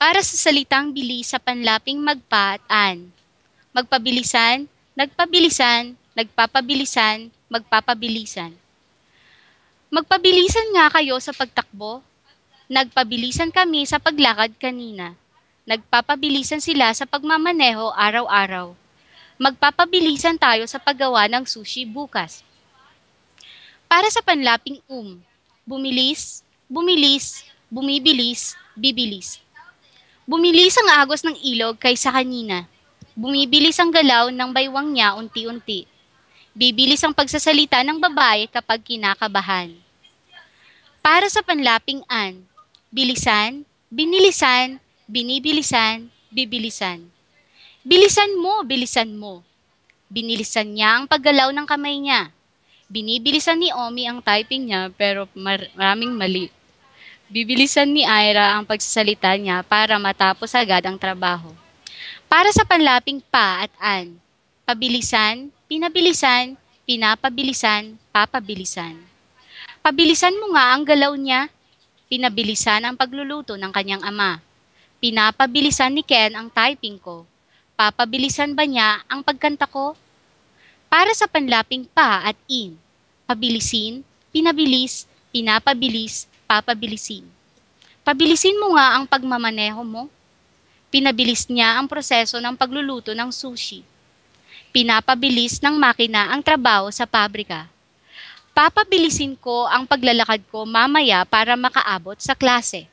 Para sa salitang bilis sa panlaping magpa at an. Magpabilisan, nagpabilisan, nagpapabilisan, magpapabilisan. Magpabilisan nga kayo sa pagtakbo. Nagpabilisan kami sa paglakad kanina. Nagpapabilisan sila sa pagmamaneho araw-araw. Magpapabilisan tayo sa paggawa ng sushi bukas. Para sa panlaping um, bumilis, bumilis, bumibilis, bibilis. Bumilis ang agos ng ilog kaysa kanina. Bumibilis ang galaw ng baywang niya unti-unti. Bibilis ang pagsasalita ng babae kapag kinakabahan. Para sa panlaping an, bilisan, binilisan, binibilisan, bibilisan. Bilisan mo, bilisan mo. Binilisan niya ang paggalaw ng kamay niya. Binibilisan ni Omi ang typing niya pero mar- maraming mali. Bibilisan ni Ira ang pagsasalita niya para matapos agad ang trabaho. Para sa panlaping pa at an, pabilisan, pinabilisan, pinapabilisan, papabilisan. Pabilisan mo nga ang galaw niya. Pinabilisan ang pagluluto ng kanyang ama. Pinapabilisan ni Ken ang typing ko. Papabilisan ba niya ang pagkanta ko? Para sa panlaping pa at in, pabilisin, pinabilis, pinapabilis, papabilisin. Pabilisin mo nga ang pagmamaneho mo. Pinabilis niya ang proseso ng pagluluto ng sushi. Pinapabilis ng makina ang trabaho sa pabrika. Papabilisin ko ang paglalakad ko mamaya para makaabot sa klase.